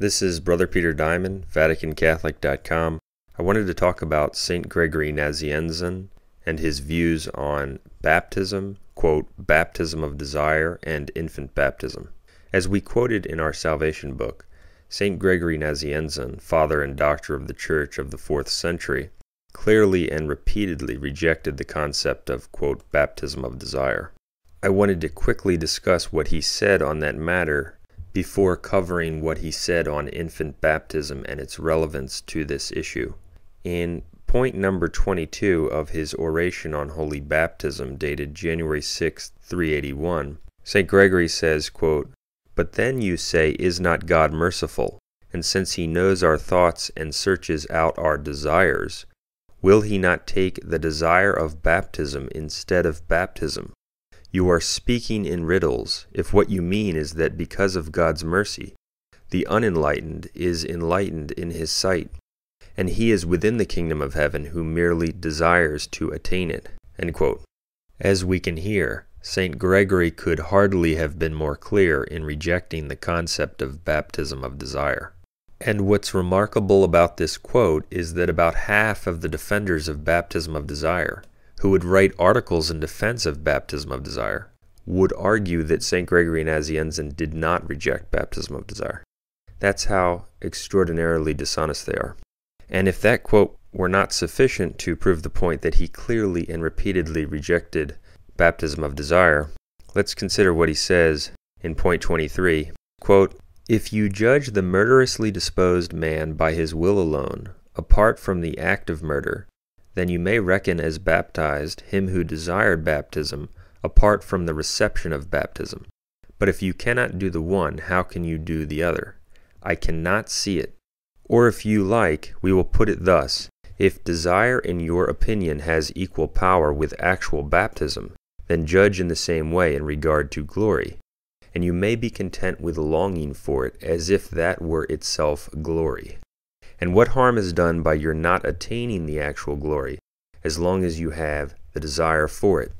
This is Brother Peter Diamond, VaticanCatholic.com. I wanted to talk about St. Gregory Nazianzen and his views on baptism, quote, baptism of desire, and infant baptism. As we quoted in our salvation book, St. Gregory Nazianzen, father and doctor of the Church of the fourth century, clearly and repeatedly rejected the concept of, quote, baptism of desire. I wanted to quickly discuss what he said on that matter before covering what he said on infant baptism and its relevance to this issue. In point number 22 of his oration on holy baptism, dated January 6, 381, St. Gregory says, quote, But then you say, Is not God merciful? And since he knows our thoughts and searches out our desires, will he not take the desire of baptism instead of baptism? You are speaking in riddles if what you mean is that because of God's mercy, the unenlightened is enlightened in his sight, and he is within the kingdom of heaven who merely desires to attain it. As we can hear, St. Gregory could hardly have been more clear in rejecting the concept of baptism of desire. And what's remarkable about this quote is that about half of the defenders of baptism of desire who would write articles in defense of baptism of desire, would argue that St. Gregory Nazianzen did not reject baptism of desire. That's how extraordinarily dishonest they are. And if that quote were not sufficient to prove the point that he clearly and repeatedly rejected baptism of desire, let's consider what he says in point 23. Quote, if you judge the murderously disposed man by his will alone, apart from the act of murder, then you may reckon as baptized him who desired baptism apart from the reception of baptism. But if you cannot do the one, how can you do the other? I cannot see it. Or if you like, we will put it thus If desire in your opinion has equal power with actual baptism, then judge in the same way in regard to glory, and you may be content with longing for it as if that were itself glory. And what harm is done by your not attaining the actual glory, as long as you have the desire for it?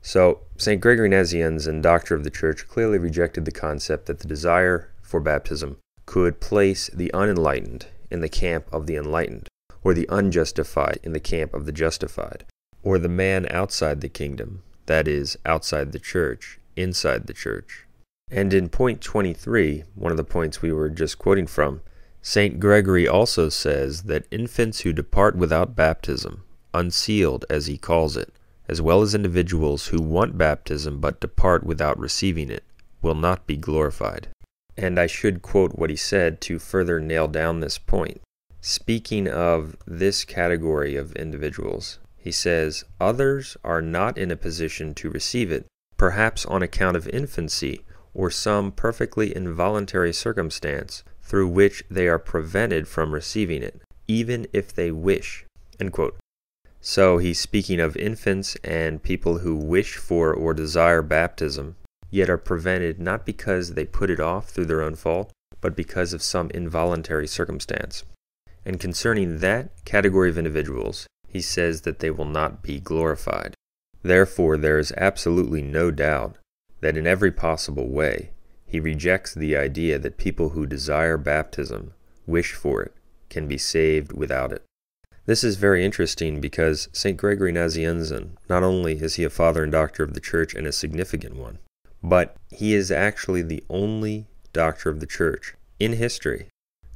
So, St. Gregory Nazianzen and Doctor of the Church, clearly rejected the concept that the desire for baptism could place the unenlightened in the camp of the enlightened, or the unjustified in the camp of the justified, or the man outside the kingdom, that is, outside the church, inside the church. And in point 23, one of the points we were just quoting from, St. Gregory also says that infants who depart without baptism, unsealed as he calls it, as well as individuals who want baptism but depart without receiving it, will not be glorified. And I should quote what he said to further nail down this point. Speaking of this category of individuals, he says, Others are not in a position to receive it, perhaps on account of infancy or some perfectly involuntary circumstance through which they are prevented from receiving it, even if they wish. So he's speaking of infants and people who wish for or desire baptism, yet are prevented not because they put it off through their own fault, but because of some involuntary circumstance. And concerning that category of individuals, he says that they will not be glorified. Therefore, there is absolutely no doubt that in every possible way he rejects the idea that people who desire baptism, wish for it, can be saved without it. This is very interesting because St. Gregory Nazianzen, not only is he a father and doctor of the church and a significant one, but he is actually the only doctor of the church in history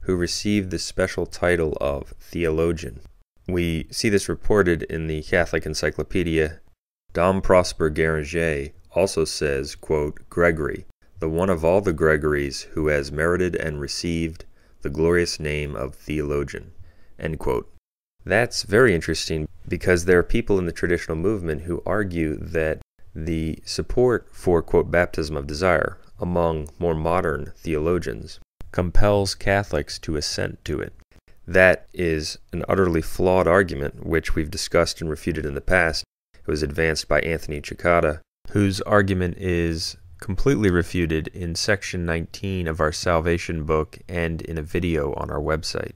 who received the special title of theologian. We see this reported in the Catholic Encyclopedia. Dom Prosper Guéranger also says, quote, Gregory, the one of all the Gregories who has merited and received the glorious name of theologian. That's very interesting because there are people in the traditional movement who argue that the support for, quote, baptism of desire among more modern theologians compels Catholics to assent to it. That is an utterly flawed argument, which we've discussed and refuted in the past. It was advanced by Anthony Cekada, whose argument is completely refuted in section 19 of our salvation book and in a video on our website.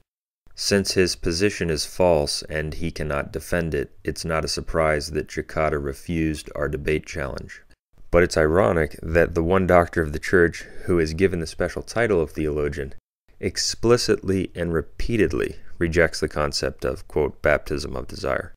Since his position is false and he cannot defend it, it's not a surprise that Cekada refused our debate challenge. But it's ironic that the one doctor of the church who is given the special title of theologian explicitly and repeatedly rejects the concept of, quote, baptism of desire.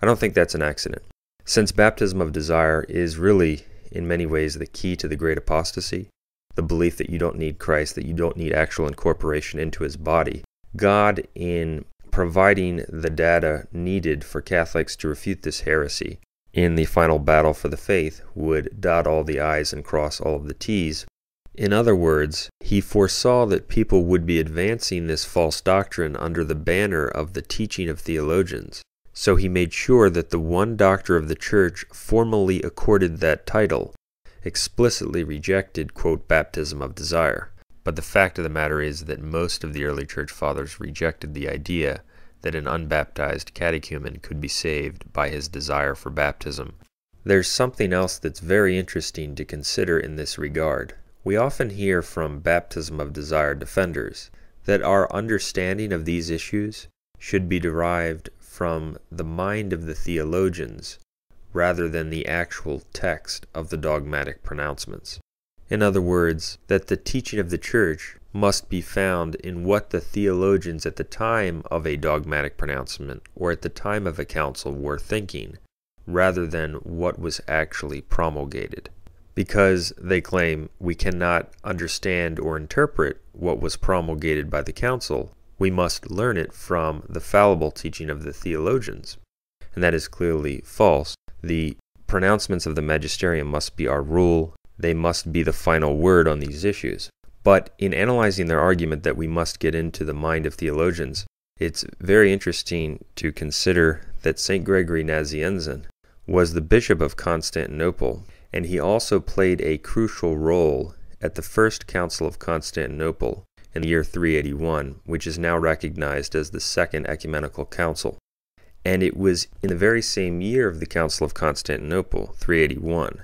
I don't think that's an accident. Since baptism of desire is really, in many ways, the key to the great apostasy, the belief that you don't need Christ, that you don't need actual incorporation into his body, God, in providing the data needed for Catholics to refute this heresy in the final battle for the faith, would dot all the I's and cross all of the T's. In other words, he foresaw that people would be advancing this false doctrine under the banner of the teaching of theologians. So he made sure that the one doctor of the Church formally accorded that title, explicitly rejected, quote, baptism of desire. But the fact of the matter is that most of the early church fathers rejected the idea that an unbaptized catechumen could be saved by his desire for baptism. There's something else that's very interesting to consider in this regard. We often hear from baptism of desire defenders that our understanding of these issues should be derived from the mind of the theologians rather than the actual text of the dogmatic pronouncements. In other words, that the teaching of the Church must be found in what the theologians at the time of a dogmatic pronouncement or at the time of a council were thinking, rather than what was actually promulgated. Because they claim we cannot understand or interpret what was promulgated by the council we must learn it from the fallible teaching of the theologians. And that is clearly false. The pronouncements of the magisterium must be our rule, they must be the final word on these issues. But in analyzing their argument that we must get into the mind of theologians, it's very interesting to consider that St. Gregory Nazianzen was the bishop of Constantinople, and he also played a crucial role at the First Council of Constantinople, in the year 381, which is now recognized as the Second Ecumenical Council. And it was in the very same year of the Council of Constantinople, 381,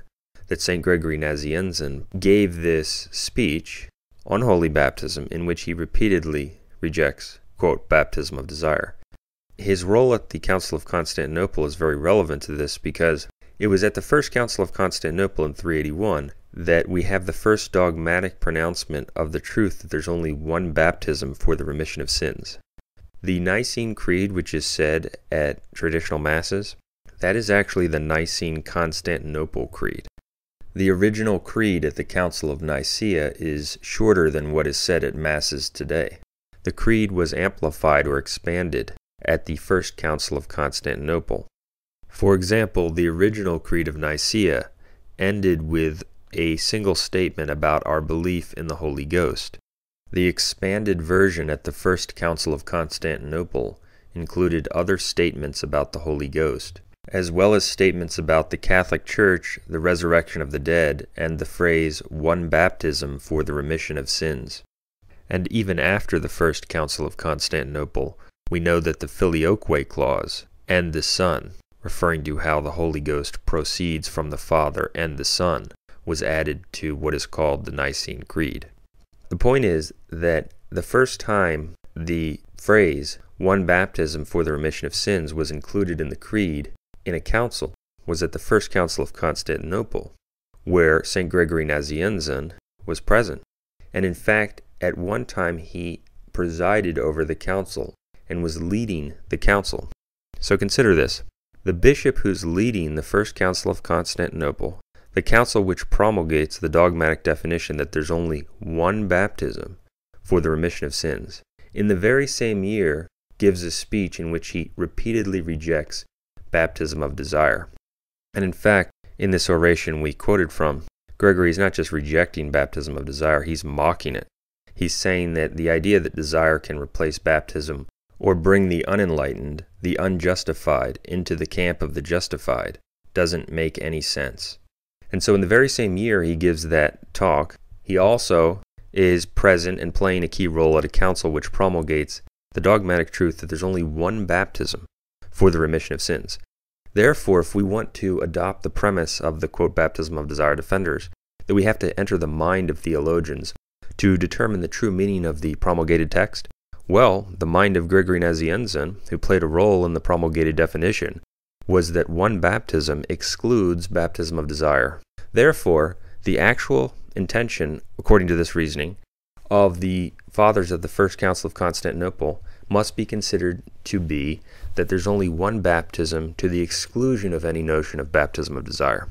that St. Gregory Nazianzen gave this speech on holy baptism in which he repeatedly rejects, quote, baptism of desire. His role at the Council of Constantinople is very relevant to this because it was at the First Council of Constantinople in 381 that we have the first dogmatic pronouncement of the truth that there's only one baptism for the remission of sins. The Nicene Creed, which is said at traditional Masses, that is actually the Nicene Constantinople Creed. The original creed at the Council of Nicaea is shorter than what is said at Masses today. The creed was amplified or expanded at the First Council of Constantinople. For example, the original Creed of Nicaea ended with a single statement about our belief in the Holy Ghost. The expanded version at the First Council of Constantinople included other statements about the Holy Ghost, as well as statements about the Catholic Church, the resurrection of the dead, and the phrase one baptism for the remission of sins. And even after the First Council of Constantinople, we know that the Filioque clause, and the Son, referring to how the Holy Ghost proceeds from the Father and the Son, was added to what is called the Nicene Creed. The point is that the first time the phrase, one baptism for the remission of sins, was included in the Creed in a council was at the First Council of Constantinople, where St. Gregory Nazianzen was present. And in fact, at one time he presided over the council and was leading the council. So consider this. The bishop who's leading the First Council of Constantinople the council which promulgates the dogmatic definition that there's only one baptism for the remission of sins, in the very same year gives a speech in which he repeatedly rejects baptism of desire. And in fact, in this oration we quoted from, Gregory is not just rejecting baptism of desire, he's mocking it. He's saying that the idea that desire can replace baptism or bring the unenlightened, the unjustified, into the camp of the justified doesn't make any sense. And so, in the very same year he gives that talk, he also is present and playing a key role at a council which promulgates the dogmatic truth that there's only one baptism for the remission of sins. Therefore, if we want to adopt the premise of the quote baptism of desire defenders, that we have to enter the mind of theologians to determine the true meaning of the promulgated text, well, the mind of Gregory Nazianzen, who played a role in the promulgated definition, was that one baptism excludes baptism of desire. Therefore, the actual intention, according to this reasoning, of the fathers of the First Council of Constantinople must be considered to be that there's only one baptism to the exclusion of any notion of baptism of desire.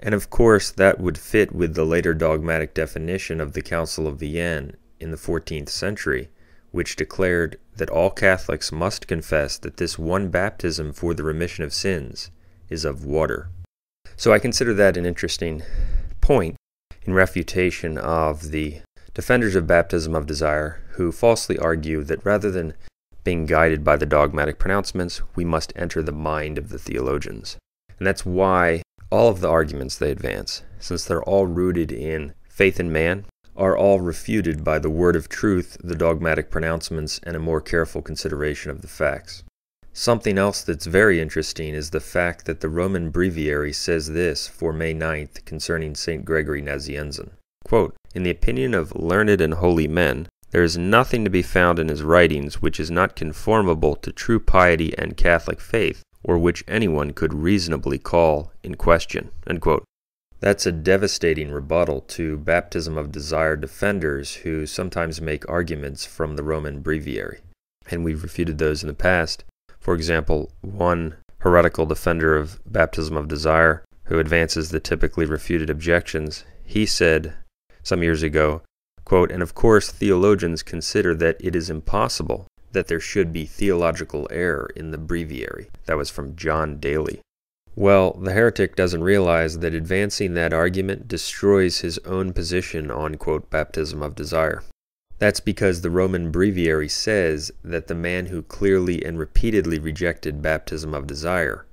And of course, that would fit with the later dogmatic definition of the Council of Vienne in the 14th century, which declared that all Catholics must confess that this one baptism for the remission of sins is of water. So I consider that an interesting point in refutation of the defenders of baptism of desire who falsely argue that rather than being guided by the dogmatic pronouncements, we must enter the mind of the theologians. And that's why all of the arguments they advance, since they're all rooted in faith in man, are all refuted by the word of truth, the dogmatic pronouncements, and a more careful consideration of the facts. Something else that's very interesting is the fact that the Roman Breviary says this for May 9th concerning St. Gregory Nazianzen. Quote, In the opinion of learned and holy men, there is nothing to be found in his writings which is not conformable to true piety and Catholic faith, or which anyone could reasonably call in question. That's a devastating rebuttal to baptism of desire defenders who sometimes make arguments from the Roman breviary. And we've refuted those in the past. For example, one heretical defender of baptism of desire who advances the typically refuted objections, he said some years ago Quote, and of course, theologians consider that it is impossible that there should be theological error in the breviary. That was from John Daly. Well, the heretic doesn't realize that advancing that argument destroys his own position on, quote, baptism of desire. That's because the Roman breviary says that the man who clearly and repeatedly rejected baptism of desire,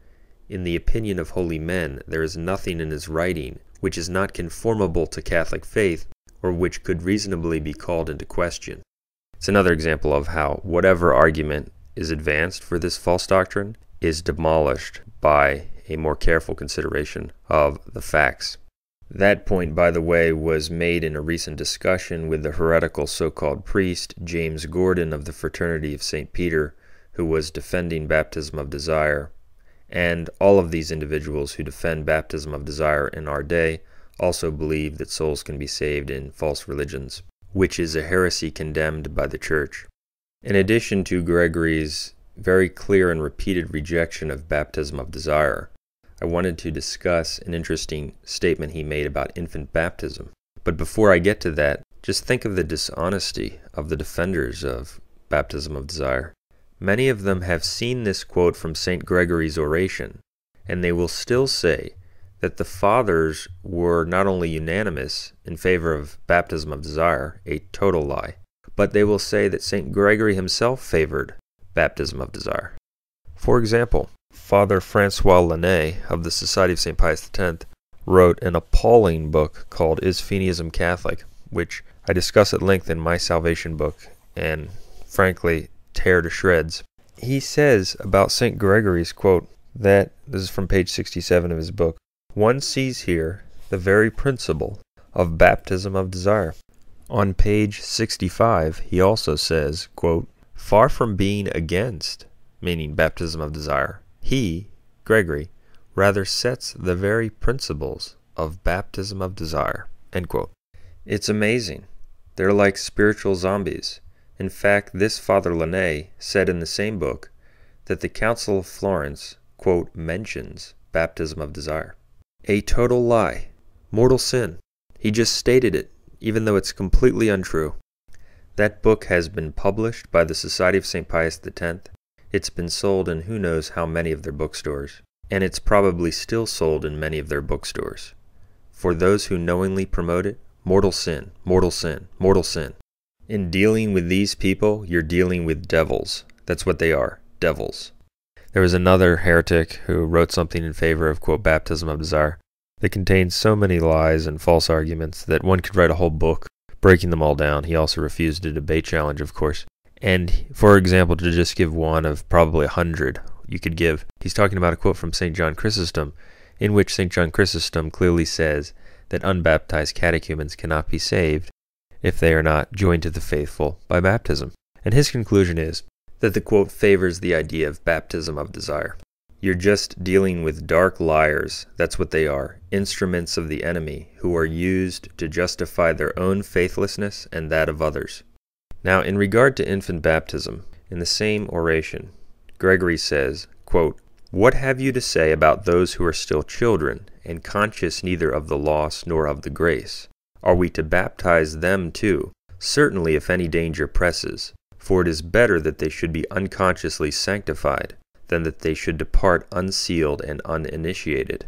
in the opinion of holy men, there is nothing in his writing which is not conformable to Catholic faith or which could reasonably be called into question. It's another example of how whatever argument is advanced for this false doctrine is demolished by a more careful consideration of the facts. That point, by the way, was made in a recent discussion with the heretical so called priest James Gordon of the Fraternity of St. Peter, who was defending baptism of desire. And all of these individuals who defend baptism of desire in our day also believe that souls can be saved in false religions, which is a heresy condemned by the Church. In addition to Gregory's very clear and repeated rejection of baptism of desire, I wanted to discuss an interesting statement he made about infant baptism. But before I get to that, just think of the dishonesty of the defenders of baptism of desire. Many of them have seen this quote from St. Gregory's oration, and they will still say that the fathers were not only unanimous in favor of baptism of desire, a total lie, but they will say that St. Gregory himself favored baptism of desire. For example, Father Francois Laisney of the Society of St. Pius X wrote an appalling book called Is Feeneyism Catholic, which I discuss at length in my salvation book and frankly tear to shreds. He says about St. Gregory's quote that this is from page 67 of his book one sees here the very principle of baptism of desire. On page 65, he also says, quote, Far from being against, meaning baptism of desire, he, Gregory, rather sets the very principles of baptism of desire. It's amazing. They're like spiritual zombies. In fact, this Father Laisney said in the same book that the Council of Florence, quote, mentions baptism of desire. A total lie. Mortal sin. He just stated it, even though it's completely untrue. That book has been published by the Society of St. Pius X. It's been sold in who knows how many of their bookstores, and it's probably still sold in many of their bookstores. For those who knowingly promote it, mortal sin, mortal sin, mortal sin. In dealing with these people, you're dealing with devils. That's what they are, devils. There was another heretic who wrote something in favor of, quote, baptism of desire that contained so many lies and false arguments that one could write a whole book breaking them all down. He also refused a debate challenge, of course. And, for example, to just give one of probably a hundred you could give, he's talking about a quote from St. John Chrysostom, in which St. John Chrysostom clearly says that unbaptized catechumens cannot be saved if they are not joined to the faithful by baptism. And his conclusion is that the quote favors the idea of baptism of desire. You're just dealing with dark liars. That's what they are instruments of the enemy who are used to justify their own faithlessness and that of others. Now, in regard to infant baptism, in the same oration, Gregory says, quote, What have you to say about those who are still children, and conscious neither of the loss nor of the grace? Are we to baptize them too? Certainly, if any danger presses, for it is better that they should be unconsciously sanctified than that they should depart unsealed and uninitiated.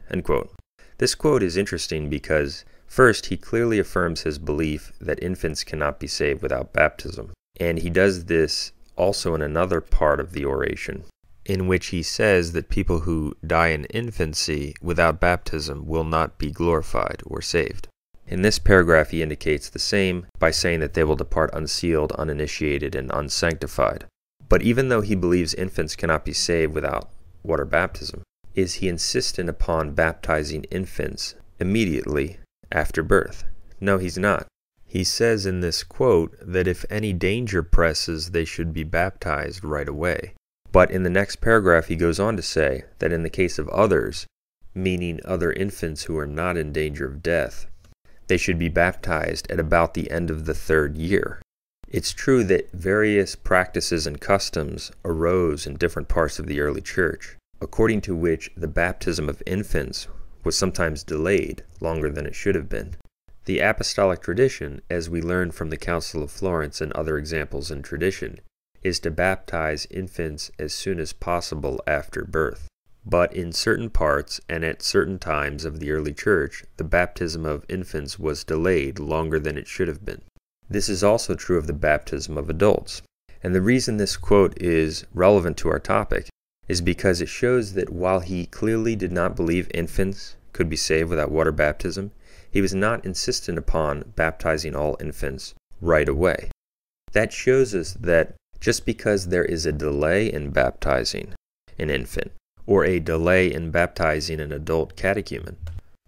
This quote is interesting because, first, he clearly affirms his belief that infants cannot be saved without baptism, and he does this also in another part of the oration, in which he says that people who die in infancy without baptism will not be glorified or saved. In this paragraph, he indicates the same by saying that they will depart unsealed, uninitiated, and unsanctified. But even though he believes infants cannot be saved without water baptism, is he insistent upon baptizing infants immediately after birth? No, he's not. He says in this quote that if any danger presses, they should be baptized right away. But in the next paragraph, he goes on to say that in the case of others, meaning other infants who are not in danger of death, they should be baptized at about the end of the third year. It's true that various practices and customs arose in different parts of the early church, according to which the baptism of infants was sometimes delayed longer than it should have been. The apostolic tradition, as we learn from the Council of Florence and other examples in tradition, is to baptize infants as soon as possible after birth. But in certain parts and at certain times of the early church, the baptism of infants was delayed longer than it should have been. This is also true of the baptism of adults. And the reason this quote is relevant to our topic is because it shows that while he clearly did not believe infants could be saved without water baptism, he was not insistent upon baptizing all infants right away. That shows us that just because there is a delay in baptizing an infant, or a delay in baptizing an adult catechumen,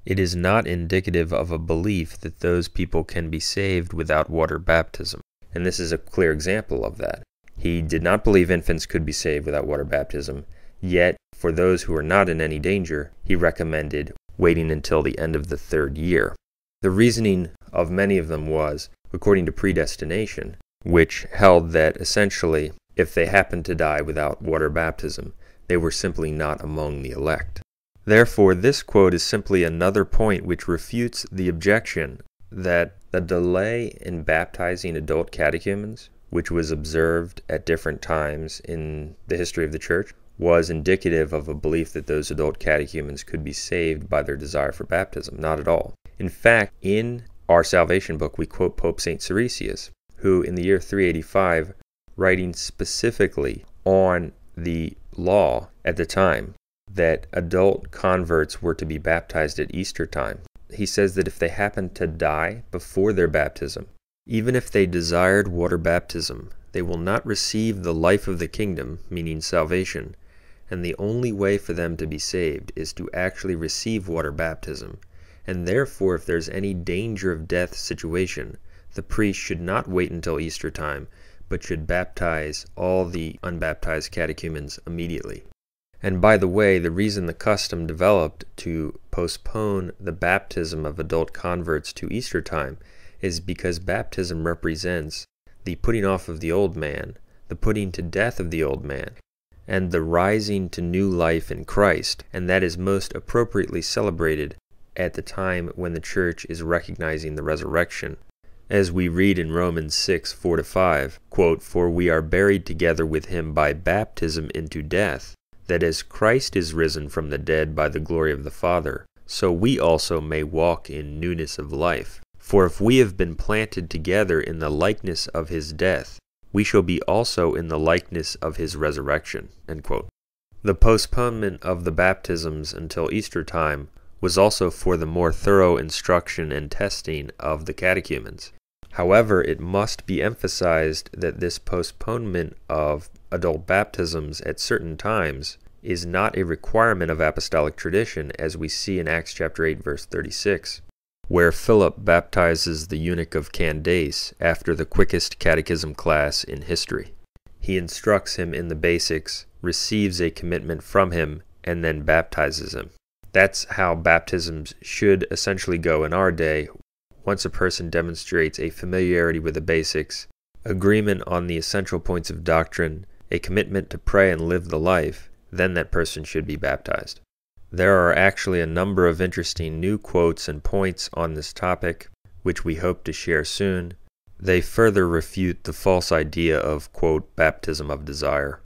it is not indicative of a belief that those people can be saved without water baptism, and this is a clear example of that. He did not believe infants could be saved without water baptism, yet, for those who are not in any danger, he recommended waiting until the end of the third year. The reasoning of many of them was, according to predestination, which held that essentially, if they happened to die without water baptism, they were simply not among the elect. Therefore, this quote is simply another point which refutes the objection that the delay in baptizing adult catechumens, which was observed at different times in the history of the Church, was indicative of a belief that those adult catechumens could be saved by their desire for baptism. Not at all. In fact, in our salvation book, we quote Pope St. Siricius, who in the year 385, writing specifically on the law at the time, that adult converts were to be baptized at Easter time. He says that if they happened to die before their baptism, even if they desired water baptism, they will not receive the life of the kingdom, meaning salvation, and the only way for them to be saved is to actually receive water baptism. And therefore, if there's any danger of death situation, the priest should not wait until Easter time, but should baptize all the unbaptized catechumens immediately. And by the way, the reason the custom developed to postpone the baptism of adult converts to Easter time is because baptism represents the putting off of the old man, the putting to death of the old man, and the rising to new life in Christ, and that is most appropriately celebrated at the time when the church is recognizing the resurrection. As we read in Romans 6 4 5, quote, For we are buried together with him by baptism into death that as Christ is risen from the dead by the glory of the Father, so we also may walk in newness of life. For if we have been planted together in the likeness of his death, we shall be also in the likeness of his resurrection. The postponement of the baptisms until Easter time was also for the more thorough instruction and testing of the catechumens. However, it must be emphasized that this postponement of adult baptisms at certain times is not a requirement of apostolic tradition, as we see in Acts chapter 8, verse 36, where Philip baptizes the eunuch of Candace after the quickest catechism class in history. He instructs him in the basics, receives a commitment from him, and then baptizes him. That's how baptisms should essentially go in our day. Once a person demonstrates a familiarity with the basics, agreement on the essential points of doctrine, a commitment to pray and live the life, then that person should be baptized. There are actually a number of interesting new quotes and points on this topic, which we hope to share soon. They further refute the false idea of, quote, baptism of desire.